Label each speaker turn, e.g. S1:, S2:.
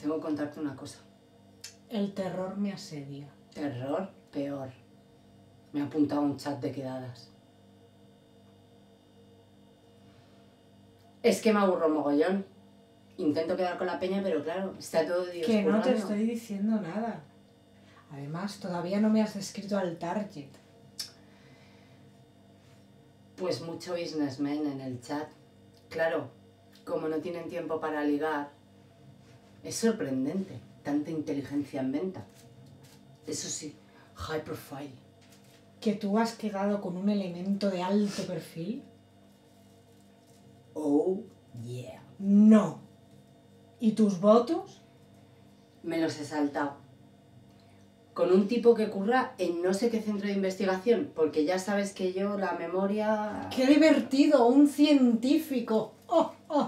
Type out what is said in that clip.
S1: Tengo que contarte una cosa.
S2: El terror me asedia.
S1: Terror, peor. Me ha apuntado a un chat de quedadas. Es que me aburro mogollón. Intento quedar con la peña, pero claro, está todo Dios
S2: Que no te estoy diciendo nada. Además, todavía no me has descrito al target.
S1: Pues mucho businessman en el chat. Claro, como no tienen tiempo para ligar, es sorprendente tanta inteligencia en venta. Eso sí, high profile.
S2: Que tú has quedado con un elemento de alto perfil.
S1: Oh, yeah.
S2: No. ¿Y tus votos?
S1: Me los he saltado. Con un tipo que curra en no sé qué centro de investigación, porque ya sabes que yo la memoria...
S2: ¡Qué divertido! Un científico. ¡Oh, oh!